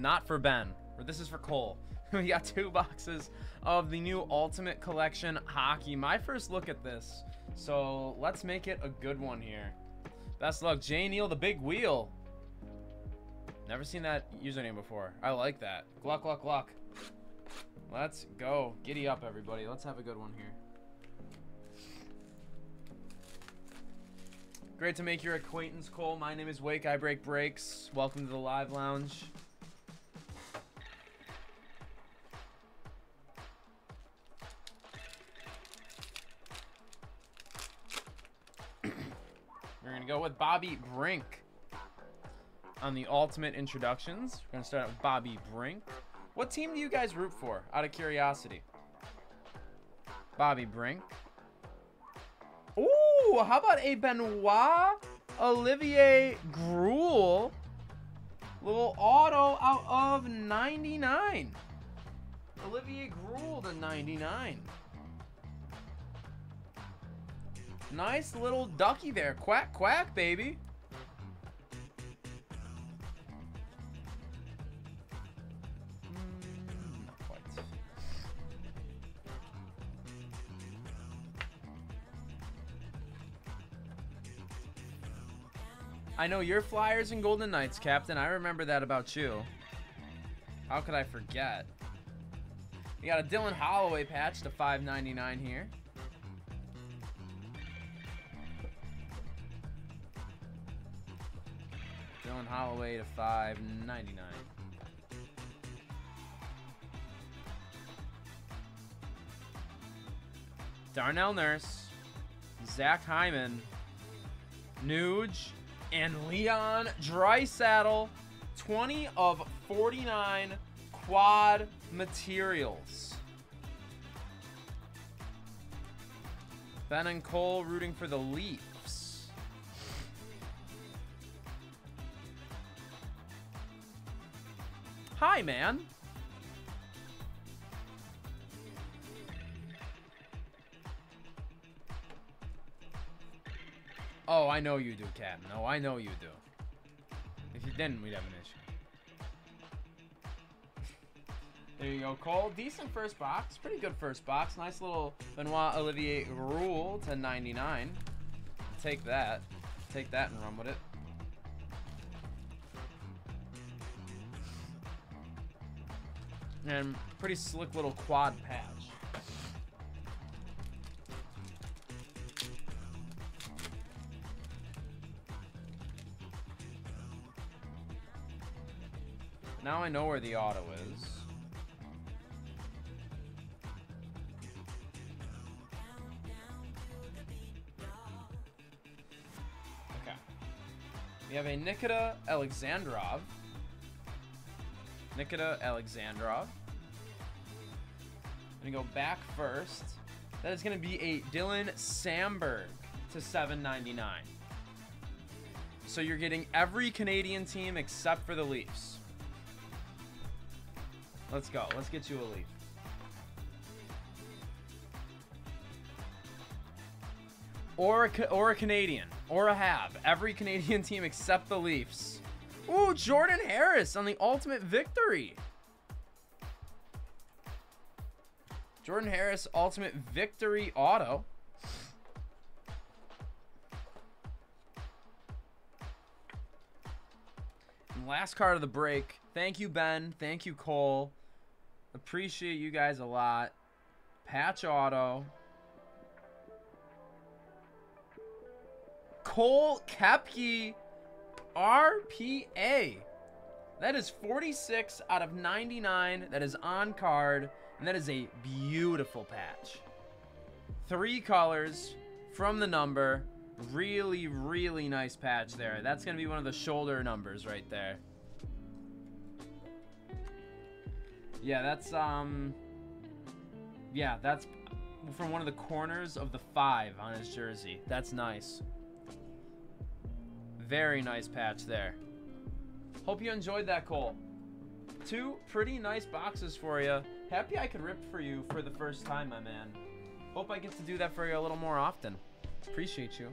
not for Ben. Or This is for Cole. we got two boxes of the new Ultimate Collection hockey. My first look at this. So let's make it a good one here. Best luck, Jay Neal, the big wheel. Never seen that username before. I like that. Gluck, gluck, gluck. Let's go. Giddy up, everybody. Let's have a good one here. Great to make your acquaintance, Cole. My name is Wake. I break breaks. Welcome to the live lounge. Go with Bobby Brink on the ultimate introductions. We're going to start with Bobby Brink. What team do you guys root for, out of curiosity? Bobby Brink. Ooh, how about a Benoit Olivier Groulx? Little auto out of 99. Olivier Groulx to 99. Nice little ducky there. Quack, quack, baby. Mm, quite. I know your Flyers and Golden Knights, Captain. I remember that about you. How could I forget? We got a Dylan Holloway patch to 5.99 here. Dylan Holloway to 5.99. Darnell Nurse, Zach Hyman, Nuge, and Leon Draisaitl. 20 of 49 quad materials. Ben and Cole rooting for the Leafs. Hi, man. Oh, I know you do, Captain. No, I know you do. If you didn't, we'd have an issue. There you go, Cole. Decent first box. Pretty good first box. Nice little Benoit Olivier Groulx to 99. Take that. Take that and run with it. And pretty slick little quad patch. Now I know where the auto is. Okay. We have a Nikita Alexandrov. Nikita Alexandrov. I'm gonna go back first. That is gonna be a Dylan Samberg to 7.99. So you're getting every Canadian team except for the Leafs. Let's go. Let's get you a Leaf. Or a, or a Canadian. Or a have. Every Canadian team except the Leafs. Ooh, Jordan Harris on the ultimate victory. Jordan Harris ultimate victory auto. And last card of the break. Thank you, Ben. Thank you, Cole. Appreciate you guys a lot. Patch auto. Cole Koepke RPA. That is 46 out of 99. That is on card. And that is a beautiful patch. Three colors from the number. Really, really nice patch there. That's going to be one of the shoulder numbers right there. Yeah, that's, um... Yeah, that's from one of the corners of the five on his jersey. That's nice. Very nice patch there. Hope you enjoyed that, Cole. Two pretty nice boxes for you. Happy I could rip for you for the first time, my man. Hope I get to do that for you a little more often. Appreciate you.